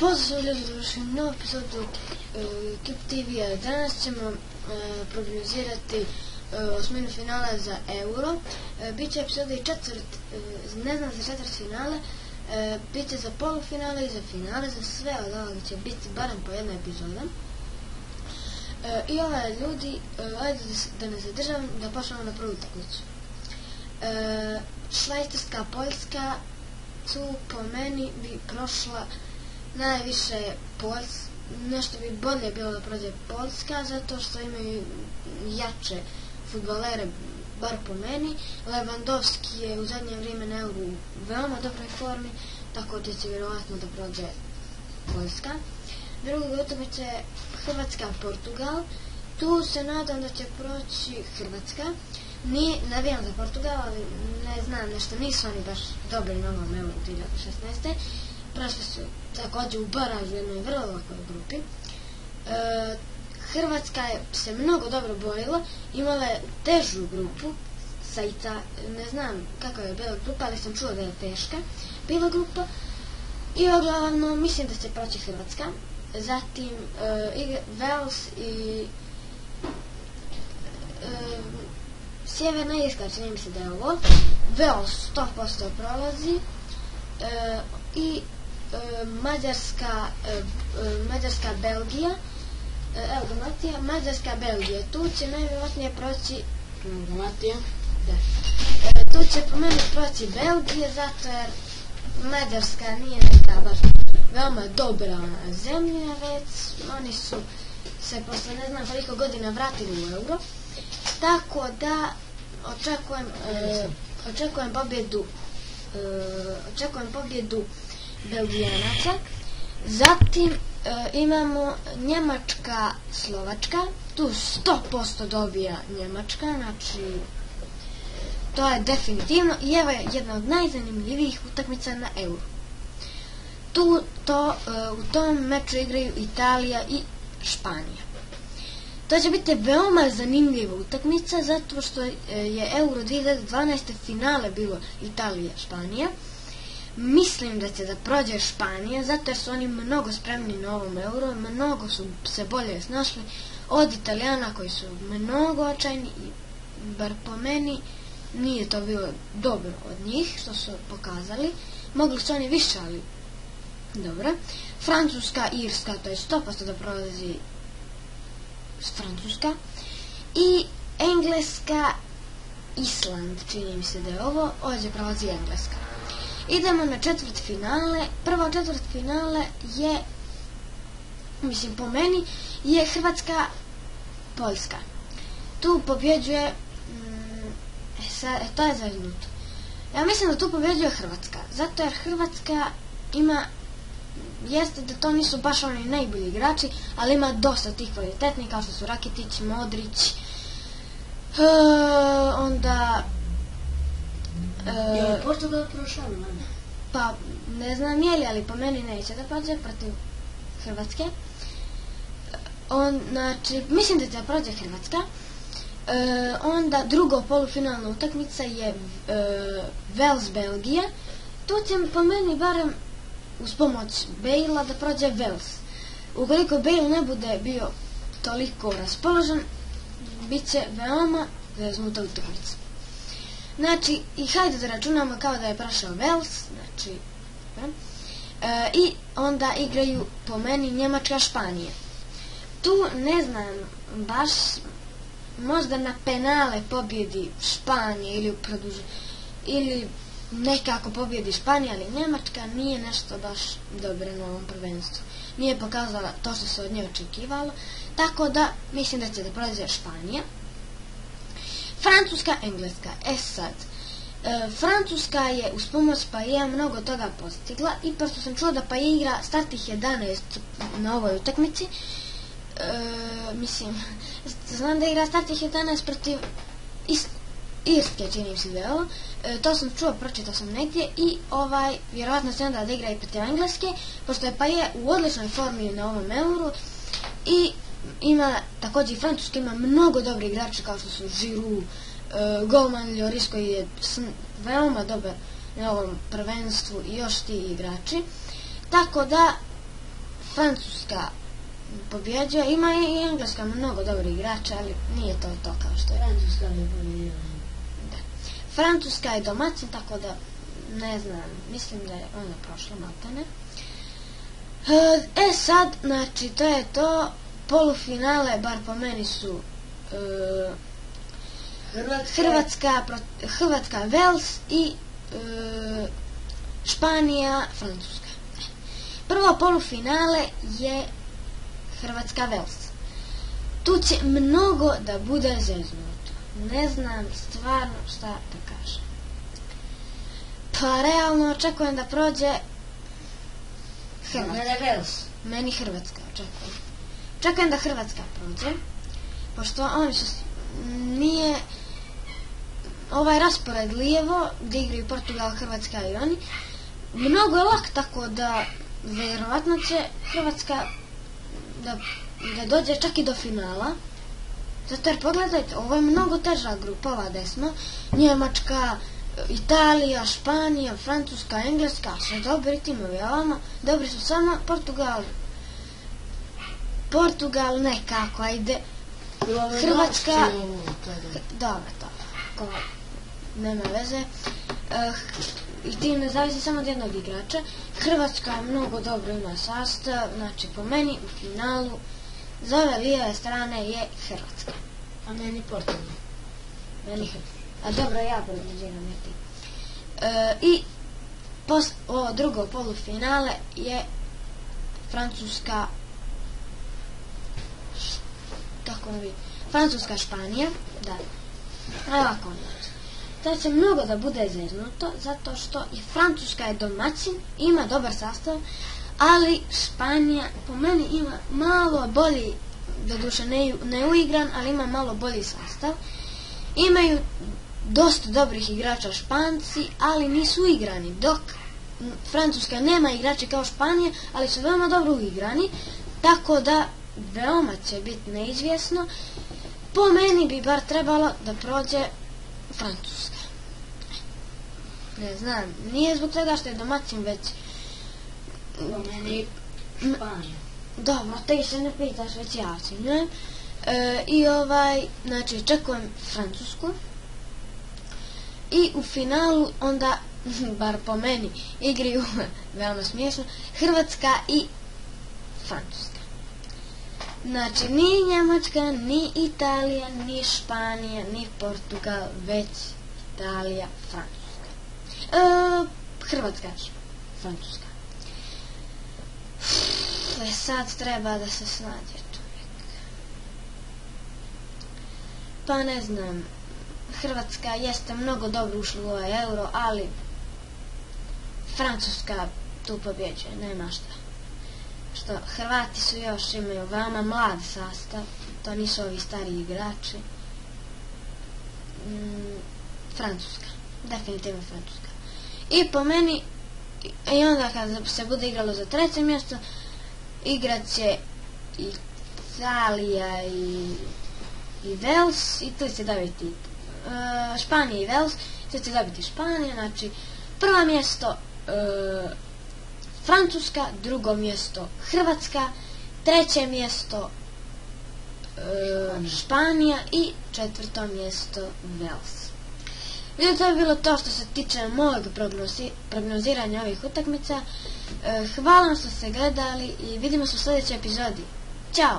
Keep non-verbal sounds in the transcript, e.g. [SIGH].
Pozdrav dobrodošli u novu epizodu uh, Kip TV-a. Danas ćemo uh, prognozirati uh, osminu finala za Euro. Biće epizoda i četvrt, ne znam za četvrt finale, biće za polufinale i za finale, za sve od ovoga će biti barem po jedna epizoda. I ove ljudi, ajde da, da ne zadržavam, da počnemo na prvu utakmicu. Švajcarska, Poljska, tu po meni bi prošla najviše Poljs, nešto bi bolje bilo da prođe Poljska zato što imaju jače futbolere bar po meni. Lewandowski je u zadnje vrijeme na euru u veoma dobroj formi tako da će vjerovatno da prođe Poljska. Druga utakmica je Hrvatska-Portugal. Tu se nadam da će proći Hrvatska. Nije, navijam za Portugal, ali ne znam nešto, nisu oni baš dobri na ovom euro 2016 prošli su takođe u baražu jednoj vrlo lakoj grupi. E, Hrvatska je se mnogo dobro borila, imala je težu grupu sa Ica, ne znam kakva je bila grupa, ali sam čuo da je teška bila grupa. I oglavno mislim da će proći Hrvatska. Zatim e, igra Wales i e, Sjeverna Irska, čini mi se da je ovo. Wales 100% prolazi. E, I Mađarska, e, e, Mađarska Belgija, e, evo ga Matija, Mađarska Belgija, tu će najvjerojatnije proći, evo ga Matija, da, e, tu će po meni proći Belgija, zato jer Mađarska nije neka baš veoma dobra zemlja, već oni su se posle ne znam koliko godina vratili u euro, tako da očekujem, e, očekujem pobjedu e, očekujem pobjedu Belgijanaca. Zatim e, imamo Njemačka, Slovačka. Tu 100% dobija Njemačka, znači to je definitivno i evo je jedna od najzanimljivijih utakmica na Euro. Tu to, e, u tom meču igraju Italija i Španija. To će biti veoma zanimljiva utakmica zato što e, je Euro 2012. finale bilo Italija-Španija. Mislim da će da prođe Španija zato jer su oni mnogo spremni na ovom Euro, mnogo su se bolje snašli od Italijana koji su mnogo očajni i bar po meni nije to bilo dobro od njih što su pokazali. Mogli su oni više, ali dobro. Francuska, Irska, to je 100% da prolazi Francuska i Engleska Island, čini mi se da je ovo, ovdje prolazi Engleska. Idemo na četvrt finale. Prvo četvrt finale je, mislim po meni, je Hrvatska Poljska. Tu pobjeđuje, mm, e, e, to je za minutu. Ja mislim da tu pobjeđuje Hrvatska, zato jer Hrvatska ima jeste da to nisu baš oni najbolji igrači, ali ima dosta tih kvalitetnih kao što su Rakitić, Modrić, e, onda e, Li Portugal prošao na pa ne znam je li, ali po meni neće da prođe protiv Hrvatske. On, znači, mislim da će da prođe Hrvatska. E, onda drugo polufinalna utakmica je e, Wales Belgija. Tu će po meni barem uz pomoć Bejla da prođe Wales. Ukoliko Bale ne bude bio toliko raspoložen, bit će veoma veznuta utakmica. Znači, i hajde da računamo kao da je prošao Wales, znači, e, i onda igraju po meni Njemačka, Španija. Tu ne znam, baš možda na penale pobjedi Španija ili u produžu, ili nekako pobjedi Španija, ali Njemačka nije nešto baš dobro na ovom prvenstvu. Nije pokazala to što se od nje očekivalo, tako da mislim da će da prođe Španija. Francuska, Engleska. E sad, e, Francuska je uz pomoć Pajeja mnogo toga postigla i pošto sam čuo da Paje igra startih 11 na ovoj utakmici, e, mislim, znam da igra startih 11 protiv Is Irske, čini se da je ovo. E, to sam čuo, pročitao sam negdje i ovaj, vjerovatno će onda da igra i protiv Engleske, pošto je Paje u odličnoj formi na ovom euru i ima, također i Francuska ima mnogo dobri igrači kao što su Giroud, e, golman Lloris koji je veoma dobar na ovom prvenstvu i još ti igrači. Tako da Francuska pobjeđuje, ima i Engleska mnogo dobrih igrača, ali nije to to kao što je. Francuska mi pobjedio. Francuska je domaćin, tako da ne znam, mislim da je ona prošla maltene. E sad, znači, to je to. Polufinale, bar po meni su e, Hrvatska, Hrvatska, Hrvatska Vels i e, Španija, Francuska. Prvo polufinale je Hrvatska Vels. Tu će mnogo da bude zeznuto. Ne znam stvarno šta da kažem. Pa realno očekujem da prođe Hrvatska. Meni Hrvatska očekujem. Očekujem da Hrvatska prođe, pošto su, s- nije ovaj raspored lijevo, gdje igraju Portugal, Hrvatska i oni, mnogo je lak, tako da vjerovatno će Hrvatska da, da dođe čak i do finala. Zato jer pogledajte, ovo je mnogo teža grupa, ova desna. Njemačka, Italija, Španija, Francuska, Engleska, sve dobri timovi, a dobri su samo Portugal. Portugal nekako, ajde, Hrvatska- dobro. to, ko, nema veze. Eh, I tim ne zavisi samo od jednog igrača. Hrvatska mnogo dobro ima sastav, znači po meni u finalu za ove lijeve strane je Hrvatska. A meni Portugal. Meni Hrvatska. A dobro, ja prognoziram je ti. E, I pos, ovo drugo polufinale je Francuska kako ne bi Francuska Španija da ovako znači. to će mnogo da bude zeznuto zato što je Francuska je domaćin ima dobar sastav ali Španija po meni ima malo bolji doduše ne, ne uigran ali ima malo bolji sastav imaju dosta dobrih igrača Španci, ali nisu igrani, dok Francuska nema igrače kao Španija, ali su veoma dobro uigrani, tako da veoma će biti neizvjesno. Po meni bi bar trebalo da prođe Francuska. Ne znam, nije zbog toga što je domaćin već Po meni Španija. dobro, te se ne pitaš, već ja ocjenjujem. E, I ovaj, znači, čekujem Francusku. I u finalu onda, [LAUGHS] bar po meni, igraju [LAUGHS] veoma smiješno, Hrvatska i Francuska. Znači, ni Njemačka, ni Italija, ni Španija, ni Portugal, već Italija, Francuska. E, Hrvatska, Francuska. E sad treba da se snađe čovjek. Pa ne znam, Hrvatska jeste mnogo dobro ušla u ovaj euro, ali Francuska tu pobjeđuje, nema šta. Što Hrvati su još imaju veoma mlad sastav, to nisu ovi stari igrači. Mm, Francuska, definitivno Francuska. I po meni, i onda kad se bude igralo za treće mjesto, igrat će Italija i, i Vels i tu će dobiti e, Španija i Vels, tu će dobiti Španija, znači prvo mjesto e, Francuska, drugo mjesto Hrvatska, treće mjesto e, Španija i četvrto mjesto Vels. Vidite, to je bilo to što se tiče mojeg prognozi, prognoziranja ovih utakmica. E, hvala vam što ste gledali i vidimo se u sljedećoj epizodi. Ćao!